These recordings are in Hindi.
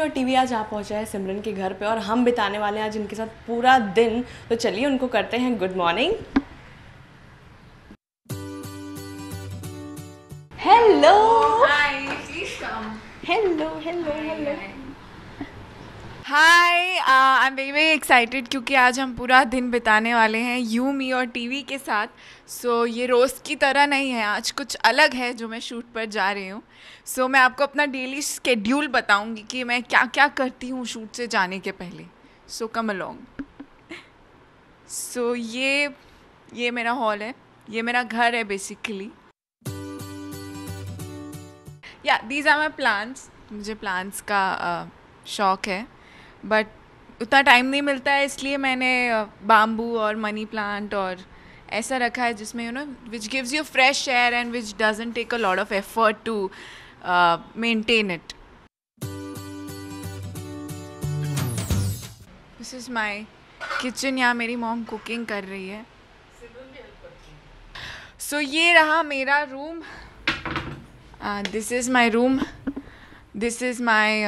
और टीवी आज आ पहुँचा है सिमरन के घर पे और हम बिताने वाले हैं आज इनके साथ पूरा दिन। तो चलिए उनको करते हैं good morning hello hello hello hello hi I am very very excited क्योंकि आज हम पूरा दिन बिताने वाले हैं यू मी और टीवी के साथ। सो so, ये रोज़ की तरह नहीं है आज कुछ अलग है जो मैं शूट पर जा रही हूँ। सो so, मैं आपको अपना डेली स्केड्यूल बताऊँगी कि मैं क्या क्या करती हूँ शूट से जाने के पहले। सो कम अलोंग सो ये ये मेरा हॉल है ये मेरा घर है बेसिकली या दीज आर माई प्लान्स मुझे प्लान्स का uh, शौक है। बट उतना टाइम नहीं मिलता है इसलिए मैंने बाम्बू और मनी प्लांट और ऐसा रखा है जिसमें you know which gives you fresh air and which doesn't take a lot of effort to maintain it this is my kitchen यहाँ मेरी मॉम कुकिंग कर रही है. सो so, ये रहा मेरा room this is my room this is my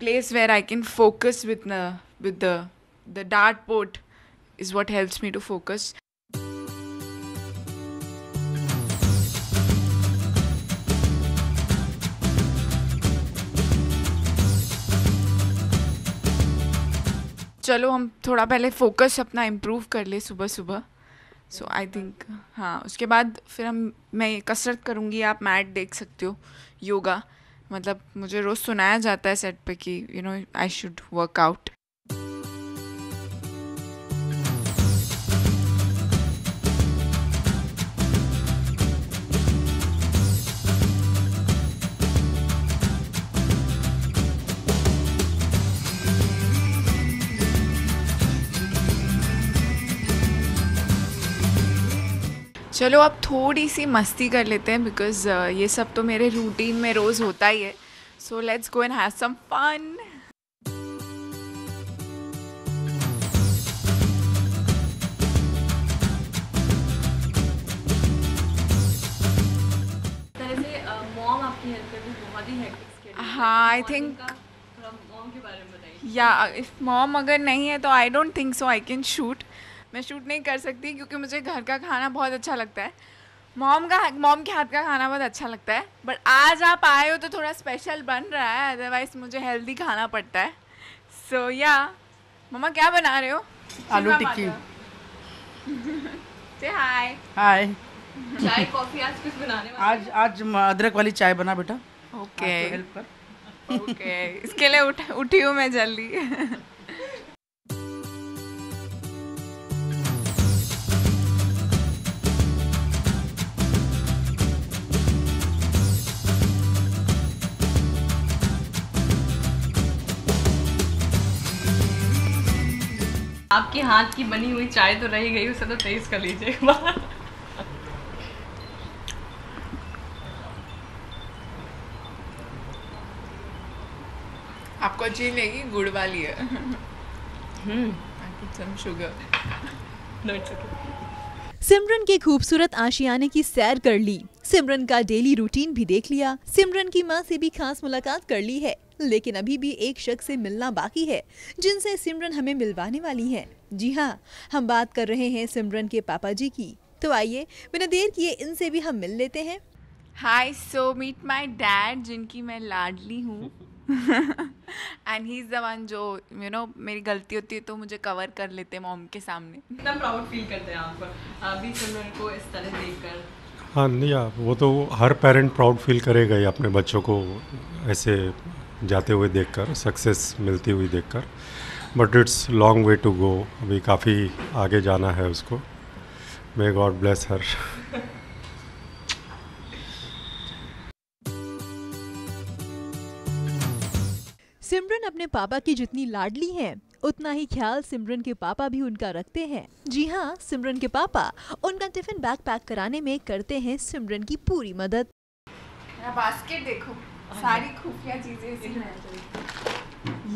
place where I can focus with the with the the dartboard is what helps me to focus. चलो हम थोड़ा पहले फोकस अपना इम्प्रूव कर ले सुबह सुबह सो आई थिंक हाँ उसके बाद फिर हम मैं कसरत करूँगी आप मैट देख सकते हो योगा मतलब मुझे रोज़ सुनाया जाता है सेट पे कि you know I should work out चलो अब थोड़ी सी मस्ती कर लेते हैं बिकॉज़ uh, ये सब तो मेरे रूटीन में रोज़ होता ही है। So let's go and have some fun ही हाँ। आई थिंक या इफ़ मॉम अगर नहीं है तो I don't think so I can shoot मैं शूट नहीं कर सकती क्योंकि मुझे घर का खाना बहुत अच्छा लगता है। मॉम का मॉम के हाथ का खाना बहुत अच्छा लगता है। बट आज आप आए हो तो थोड़ा स्पेशल बन रहा है अदरवाइज़ मुझे हेल्दी खाना पड़ता है। So so, yeah yeah. मम्मा क्या बना रहे हो? आलू टिक्की। से हाय हाय चाय कॉफ़ी आज कुछ बनाने वाले आज आज अदरक वाली चाय बना बेटा। ओके हेल्प कर। ओके इसके लिए उठ उठी हूँ मैं जल्दी। आपके हाथ की बनी हुई चाय तो रही गई उसे तो टेस्ट कर लीजिए। आपको अच्छी लगी गुड़ वाली है। okay. सिमरन के खूबसूरत आशियाने की सैर कर ली। सिमरन का डेली रूटीन भी देख लिया। सिमरन की माँ से भी खास मुलाकात कर ली है। लेकिन अभी भी एक शख्स से मिलना बाकी है जिनसे सिमरन हमें मिलवाने वाली है। जी हाँ हम बात कर रहे हैं सिमरन के पापा जी की। तो आइए बिना देर किए इनसे भी हम मिल लेते हैं। Hi so meet my dad जिनकी मैं लाडली हूँ। And he is the one जो यू you नो know, मेरी गलती होती है तो मुझे कवर कर लेते हैं मॉम के सामने। कितना प्राउड फील करते हैं आप। अभी सिमरन को इस तरह देखकर। हाँ नहीं आप वो तो हर पेरेंट प्राउड फील करेगा ही अपने बच्चों को ऐसे जाते हुए देखकर सक्सेस मिलती हुई देखकर but it's long way to go अभी काफ़ी आगे जाना है उसको। May God bless her Simran अपने पापा की जितनी लाडली हैं उतना ही ख्याल सिमरन के पापा भी उनका रखते हैं। जी हाँ सिमरन के पापा उनका टिफ़िन बैग पैक कराने में करते हैं सिमरन की पूरी मदद। बास्केट देखो। सारी खुफिया चीज़ें इसमें हैं।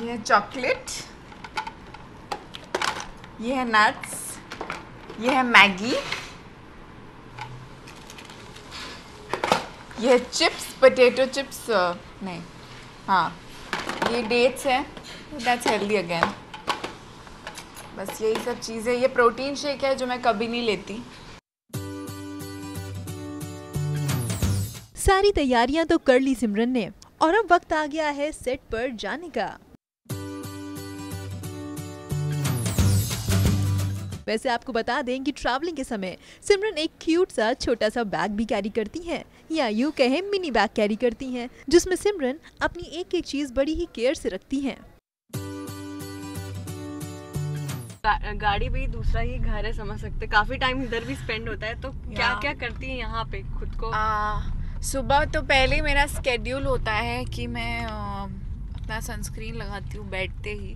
ये है चॉकलेट ये है नट्स ये है मैगी ये है चिप्स पोटैटो चिप्स नहीं हाँ ये डेट्स है दैट्स हेल्दी अगेन बस यही सब चीज़ें ये प्रोटीन शेक है जो मैं कभी नहीं लेती। सारी तैयारियाँ तो कर ली सिमरन ने और अब वक्त आ गया है सेट पर जाने का। वैसे आपको बता दें कि ट्रैवलिंग के समय सिमरन एक क्यूट सा छोटा सा बैग भी कैरी करती हैं या यूँ कहें मिनी बैग कैरी करती हैं जिसमें सिमरन अपनी एक एक चीज़ बड़ी ही केयर से रखती हैं। गाड़ी भी दूसरा ही घर है समझ सकते काफ़ी टाइम इधर भी स्पेंड होता है तो क्या क्या करती है यहाँ पे खुद को? आ, सुबह तो पहले मेरा स्केड्यूल होता है कि मैं अपना सनस्क्रीन लगाती हूँ बैठते ही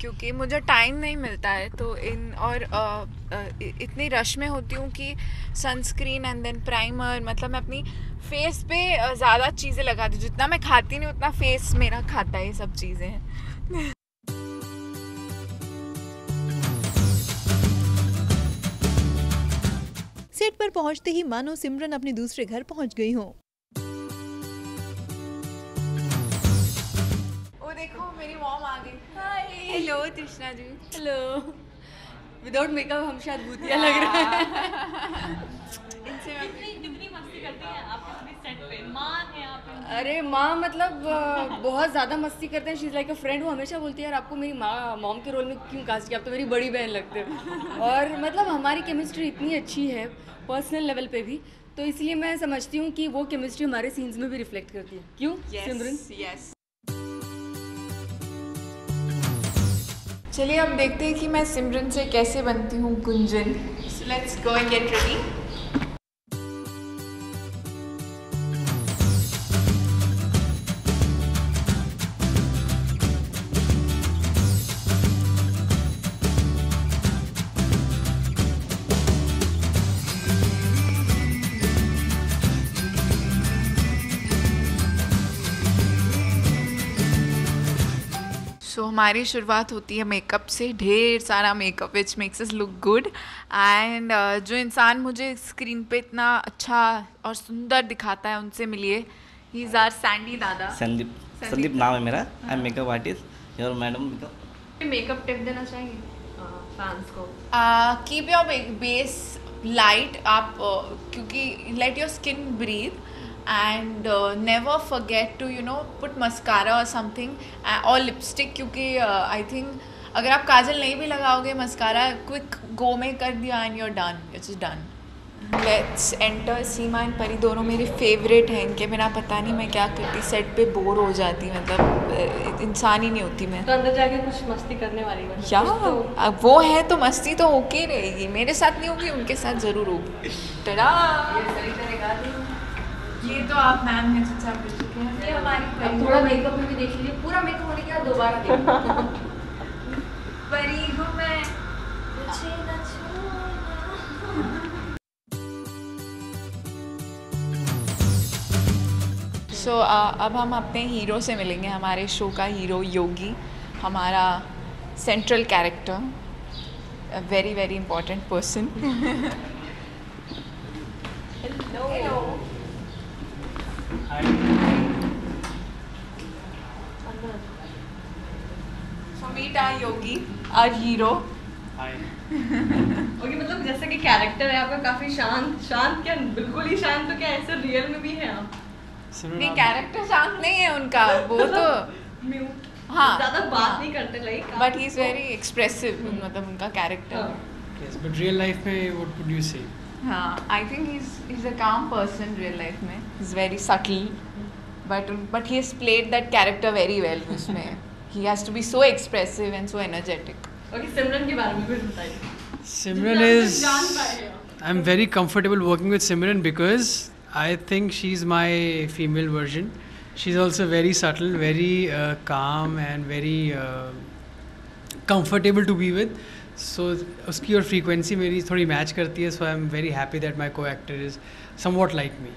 क्योंकि मुझे टाइम नहीं मिलता है। तो इन और आ, आ, इतनी रश में होती हूँ कि सनस्क्रीन एंड देन प्राइमर मतलब मैं अपनी फेस पे ज़्यादा चीज़ें लगाती हूँ। जितना मैं खाती नहीं उतना फेस मेरा खाता है ये सब चीज़ें। सेट पर पहुँचते ही मानो सिमरन अपने दूसरे घर पहुँच गई हो। ओ देखो मेरी मॉम आ गई। Hi hello Krishna ji. Hello without makeup हम शायद भूतिया लग रहा है। इनसे मैं कितनी मस्ती करती हैं आपके सेट पे माँ है आप अरे माँ मतलब बहुत ज़्यादा मस्ती करते हैं। She is like a friend वो हमेशा बोलती है यार आपको मेरी माँ मॉम के रोल में क्यों कास्ट किया? आप तो मेरी बड़ी बहन लगते हो। और मतलब हमारी केमिस्ट्री इतनी अच्छी है पर्सनल लेवल पे भी। तो इसलिए मैं समझती हूँ कि वो केमिस्ट्री हमारे सीन्स में भी रिफ्लेक्ट करती है। क्यों? सिमरन? यस चलिए अब देखते हैं कि मैं सिमरन से कैसे बनती हूँ Gunjan so let's go and get ready हमारी शुरुआत होती है मेकअप से ढेर सारा makeup which makes us look good and जो इंसान मुझे स्क्रीन पे इतना अच्छा और सुंदर दिखाता है उनसे मिलिए। ही इज़ आर सैंडी दादा। संदीप। संदीप नाम है मेरा। I am makeup artist your madam makeup makeup tip देना चाहेंगे? फैंस को। कीप योर बेस लाइट आप uh, क्योंकि let your skin breathe and never forget to you know put mascara और समथिंग और लिपस्टिक क्योंकि आई थिंक अगर आप काजल नहीं भी लगाओगे मस्कारा क्विक गो में कर दिया and you're done it's done let's enter Seema and Pari दोनों मेरे फेवरेट हैं इनके बिना पता नहीं मैं क्या करती सेट पे बोर हो जाती मतलब uh, इंसान ही नहीं होती मैं। तो अंदर जाके कुछ मस्ती करने वाली या अब वो है तो मस्ती तो होके ही रहेगी मेरे साथ नहीं होगी उनके साथ ज़रूर होगी। ये तो आप मैम हैं जिनसे आप मिल चुके हैं। ये हमारी अब थोड़ा मेकअप में भी देख लीजिए। पूरा मेकअप होने के बाद दोबारा देखो परी हूँ मैं सो so, uh, अब हम अपने हीरो से मिलेंगे हमारे शो का हीरो योगी हमारा central character very very important person So meet our yogi, our hero. Okay मतलब जैसे कि कैरेक्टर है आपका काफ़ी शांत शांत क्या? बिल्कुल ही शांत तो क्या ऐसे रियल में भी है आप? नहीं कैरेक्टर शांत नहीं है उनका वो तो म्यूट हाँ। ज़्यादा बात नहीं करते like but he is very expressive मतलब उनका character Yes, but real life में what would you say? हाँ I think he is a calm person real life में is very subtle but but he has played that character very well उसमें he has to be so expressive and so energetic okay Simran के बारे में कुछ बताइए Simran is. I'm very comfortable working with Simran because I think she's my female version. She's also very subtle, very uh, calm, and very uh, comfortable to be with. So उसकी और फ्रीक्वेंसी मेरी थोड़ी मैच करती है so I am very happy that my co actor is somewhat like me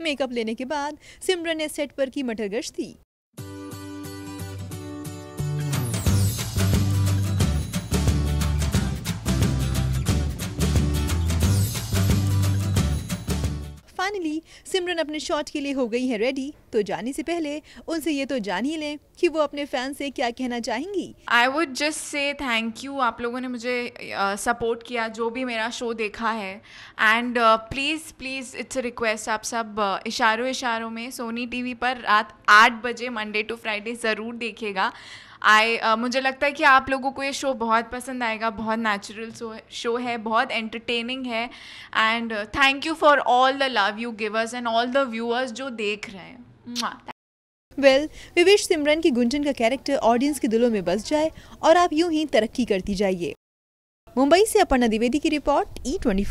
makeup लेने के बाद सिमरन ने सेट पर की मटर गश्त थी फाइनली सिमरन अपने शॉट के लिए हो गई हैं रेडी तो जाने से पहले उनसे ये तो जान ही लें कि वो अपने फ़ैन से क्या कहना चाहेंगी। I would just say thank you आप लोगों ने मुझे सपोर्ट uh, किया जो भी मेरा शो देखा है। And please please it's request आप सब uh, Ishaaron Ishaaron Mein Sony TV पर रात आठ बजे मंडे टू फ्राइडे ज़रूर देखेगा आई uh, मुझे लगता है कि आप लोगों को ये शो बहुत पसंद आएगा बहुत नेचुरल शो शो है बहुत एंटरटेनिंग है and thank you for all the love you givers and all the viewers जो देख रहे हैं। वेल वी विश सिमरन की गुंजन का कैरेक्टर ऑडियंस के दिलों में बस जाए और आप यूँ ही तरक्की करती जाइए। मुंबई से अपर्णा द्विवेदी की रिपोर्ट ई ट्वेंटी